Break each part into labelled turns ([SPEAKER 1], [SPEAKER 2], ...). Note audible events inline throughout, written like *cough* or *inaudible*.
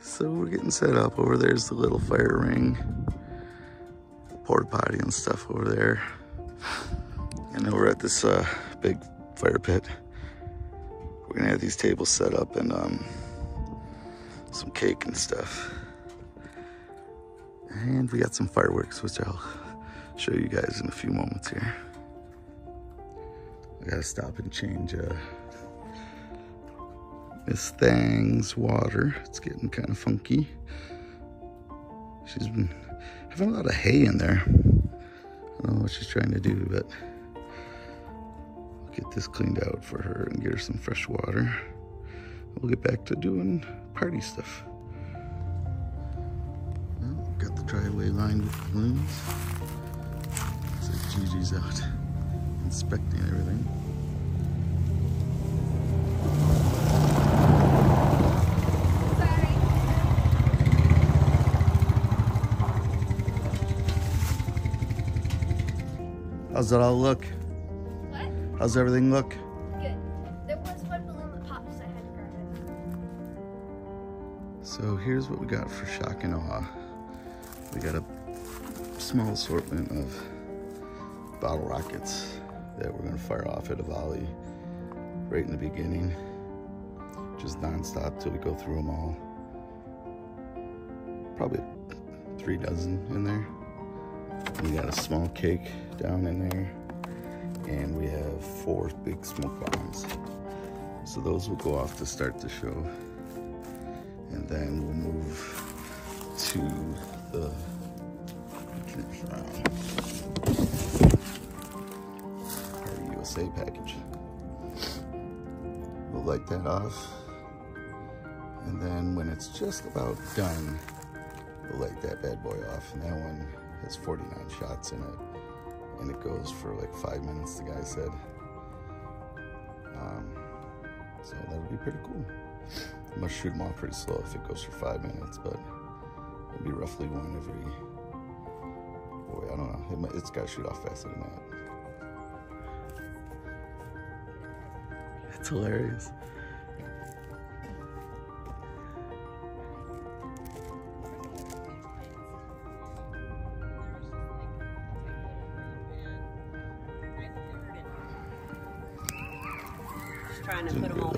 [SPEAKER 1] So we're getting set up. Over there's the little fire ring, porta potty and stuff over there. And we're at this uh, big fire pit. We're gonna have these tables set up and um, some cake and stuff. And we got some fireworks, which I'll show you guys in a few moments here. I gotta stop and change uh, Miss Thang's water. It's getting kind of funky. She's been having a lot of hay in there. I don't know what she's trying to do, but I'll get this cleaned out for her and get her some fresh water. We'll get back to doing party stuff. Well, got the driveway lined with balloons. So Gigi's out inspecting everything. How's it all look?
[SPEAKER 2] What?
[SPEAKER 1] How's everything look?
[SPEAKER 2] Good. There was one balloon that popped, so I had to grab it.
[SPEAKER 1] So here's what we got for shock and awe. We got a small assortment of bottle rockets that we're gonna fire off at a volley right in the beginning. Just nonstop till we go through them all. Probably three dozen in there. We got a small cake down in there. And we have four big smoke bombs. So those will go off to start the show and then we'll move to the Party USA package. We'll light that off, and then when it's just about done, we'll light that bad boy off. And that one has 49 shots in it, and it goes for like five minutes. The guy said. Um, so that'll be pretty cool. I must shoot them off pretty slow if it goes for five minutes, but it'll be roughly one every. Boy, I don't know. It it's got to shoot off faster than that. It's hilarious.
[SPEAKER 3] Trying to put them all.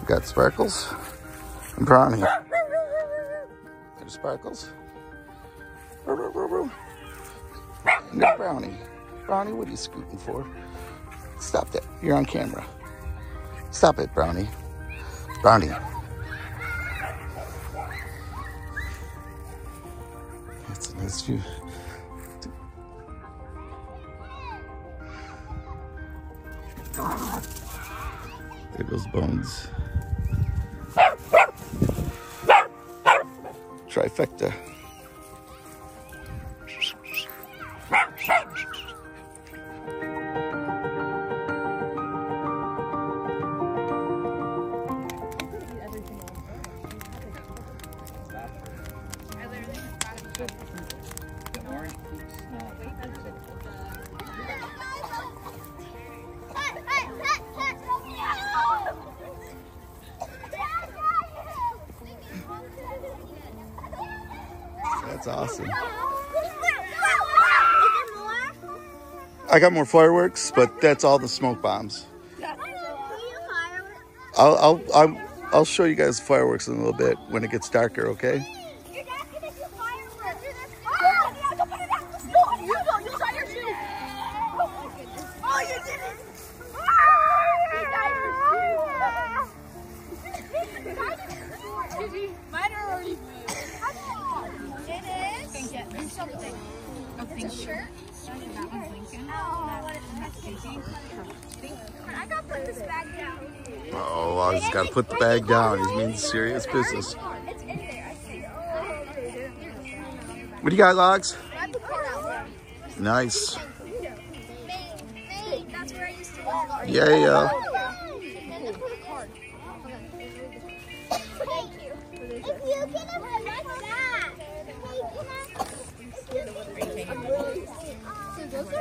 [SPEAKER 1] We got Sparkles Brownie. There's Sparkles. There's Brownie. Brownie, what are you scooting for? Stop that. You're on camera. Stop it, Brownie. Brownie. That's a nice view. There goes Bones. Trifecta. That's awesome. I got more fireworks, but that's all the smoke bombs. I'll I'll I'll, I'll show you guys fireworks in a little bit when it gets darker, okay?
[SPEAKER 2] Is? Something. It's a shirt? That one's Lincoln. Oh, I gotta put this bag down.
[SPEAKER 1] Oh, I just gotta put the bag down. He's means serious business.
[SPEAKER 2] It's in there, I see.
[SPEAKER 1] Oh, what do you got, Logs?
[SPEAKER 2] I put card out.
[SPEAKER 1] Nice.
[SPEAKER 2] Maine, Maine, that's where I used to live.
[SPEAKER 1] Yeah, oh, yeah.
[SPEAKER 2] And then put a card. Thank you. If you can have that.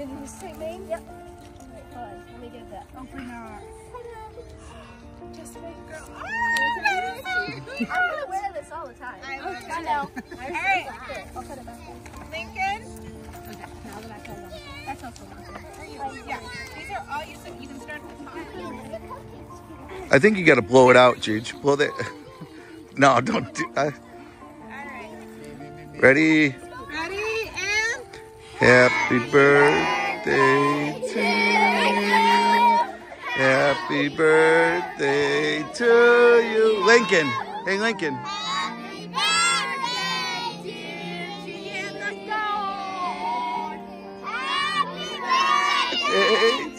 [SPEAKER 2] Did he say name? Yep. Wait, hold on. Let me get that. Oh, Open her. Just a big girl. Ah! Oh, I'm wear this all the time. I, I know. All right. I'll put it back.
[SPEAKER 3] Lincoln.
[SPEAKER 2] Okay, now that I tell them. That's also
[SPEAKER 3] Yeah, these are all you said. You can start at the.
[SPEAKER 1] I think you got to blow it out, Juge. Blow that. *laughs* No, don't do. I...
[SPEAKER 3] All right.
[SPEAKER 1] Ready?
[SPEAKER 3] Ready and.
[SPEAKER 1] Happy birthday to you. Happy birthday to you. Lincoln. Hey, Lincoln. Hey,